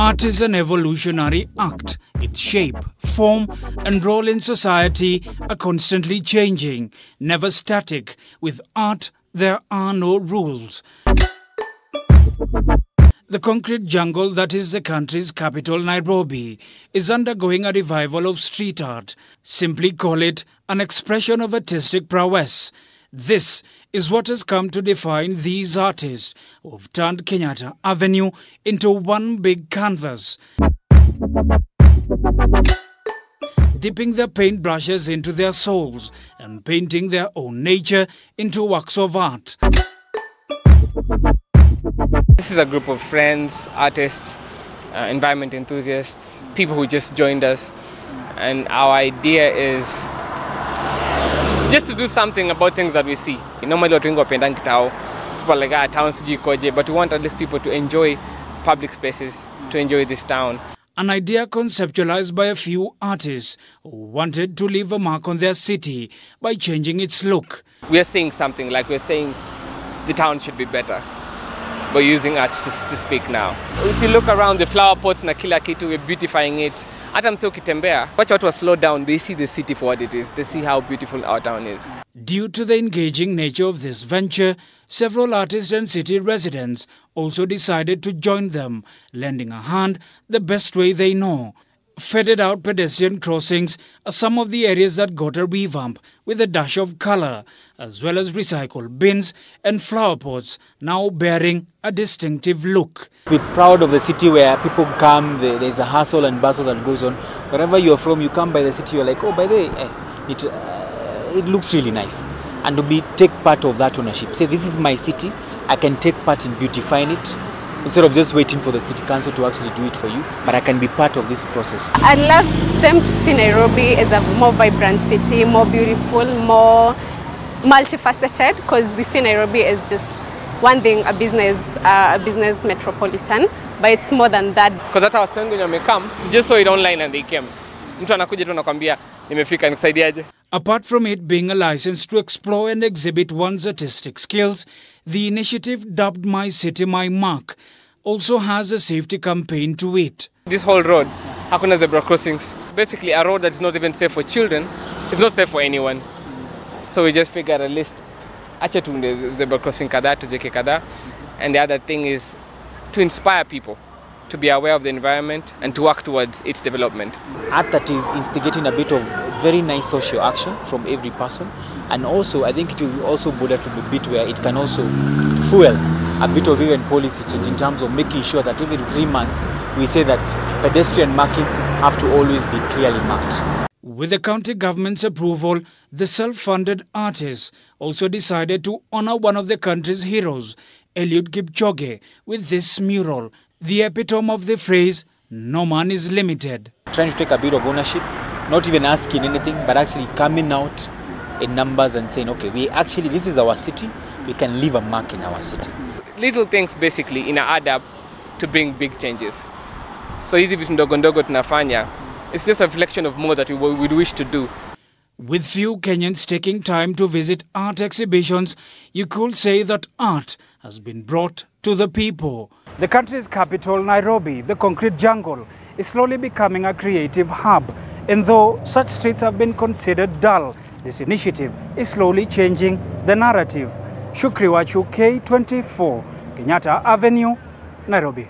Art is an evolutionary act. Its shape, form, and role in society are constantly changing, never static. With art, there are no rules. The concrete jungle that is the country's capital, Nairobi, is undergoing a revival of street art. Simply call it an expression of artistic prowess. This is what has come to define these artists who've turned Kenyatta Avenue into one big canvas. Dipping their paintbrushes into their souls and painting their own nature into works of art. This is a group of friends, artists, uh, environment enthusiasts, people who just joined us. And our idea is just to do something about things that we see. Normally watu wengi wapendangi tao. People like, ah, town sijui ikoje. But we want at least people to enjoy public spaces, to enjoy this town. An idea conceptualized by a few artists who wanted to leave a mark on their city by changing its look. We are saying something like we're saying the town should be better. We're using art to, to speak now. If you look around the flower pots na kila kitu, we're beautifying it. Hata mse ukitembea, wacha watu wa slow down, they see the city for what it is. They see how beautiful our town is. Due to the engaging nature of this venture, several artists and city residents also decided to join them, lending a hand the best way they know. Faded out pedestrian crossings are some of the areas that got a revamp with a dash of color, as well as recycled bins and flower pots now bearing a distinctive look. We're proud of the city where people come, there's a hustle and bustle that goes on. Wherever you're from, you come by the city, you're like, oh, by the way, eh, it, uh, it looks really nice. And to be take part of that ownership. Say, this is my city, I can take part in beautifying it. Instead of just waiting for the city council to actually do it for you, but I can be part of this process. i love them to see Nairobi as a more vibrant city, more beautiful, more multifaceted, because we see Nairobi as just one thing, a business, uh, a business metropolitan, but it's more than that. Because hata wasi wengi wenye wamekam, just saw it online and they came. Mtu anakuja tu nakwambia, nimefika, nikusaidiaje? Apart from it being a license to explore and exhibit one's artistic skills, the initiative dubbed My City My Mark also has a safety campaign to it. This whole road, hakuna zebra crossings. Basically, a road that's not even safe for children, it's not safe for anyone. So we just figured at least, acha zebra crossing kadhaa, tujeke kadhaa. And the other thing is to inspire people to be aware of the environment and to work towards its development. art that is instigating a bit of very nice social action from every person and also i think it will also border to the bit where it can also fuel a bit of even policy change in terms of making sure that every three months we say that pedestrian markings have to always be clearly marked With the county government's approval, the self funded artists also decided to honor one of the country's heroes, Eliud Kipchoge, with this mural, the epitome of the phrase, No man is limited. trying to take a bit of ownership not even asking anything but actually coming out in numbers and saying okay we actually this is our city we can leave a mark in our city Little things basically in add up to bring big changes. So hizi vitu ndogo ndogo tunafanya, it's just a reflection of more that we would wish to do. With few Kenyans taking time to visit art exhibitions, you could say that art has been brought to the people. The country's capital, Nairobi, the concrete jungle, is slowly becoming a creative hub. And though such streets have been considered dull, this initiative is slowly changing the narrative. Shukri Wachu, K24, Kenyatta Avenue, Nairobi.